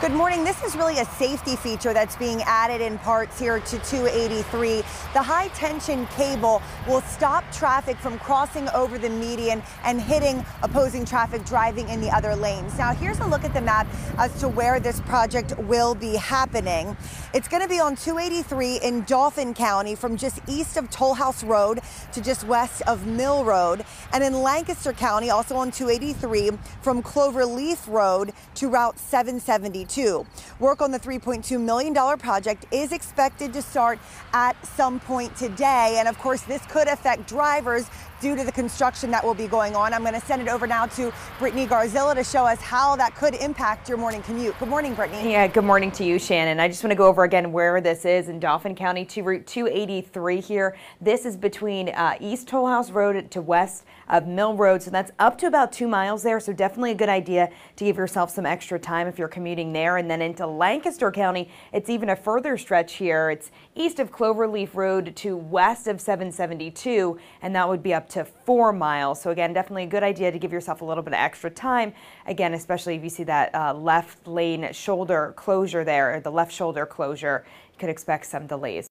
Good morning. This is really a safety feature that's being added in parts here to 283. The high tension cable will stop traffic from crossing over the median and hitting opposing traffic driving in the other lanes. Now, here's a look at the map as to where this project will be happening. It's going to be on 283 in Dauphin County from just east of Tollhouse Road to just west of Mill Road. And in Lancaster County, also on 283 from Cloverleaf Road to Route 772. Work on the $3.2 million project is expected to start at some point today. And of course, this could affect drivers due to the construction that will be going on. I'm going to send it over now to Brittany Garzilla to show us how that could impact your morning commute. Good morning, Brittany. Yeah, good morning to you, Shannon. I just want to go over again where this is in Dauphin County to Route 283 here. This is between uh, East Toll House Road to west of Mill Road. So that's up to about two miles there. So definitely a good idea to give yourself some extra time if you're commuting there. And then into Lancaster County, it's even a further stretch here. It's east of Cloverleaf Road to west of 772, and that would be up to four miles. So again, definitely a good idea to give yourself a little bit of extra time. Again, especially if you see that uh, left lane shoulder closure there, or the left shoulder closure, you could expect some delays.